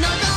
No, no,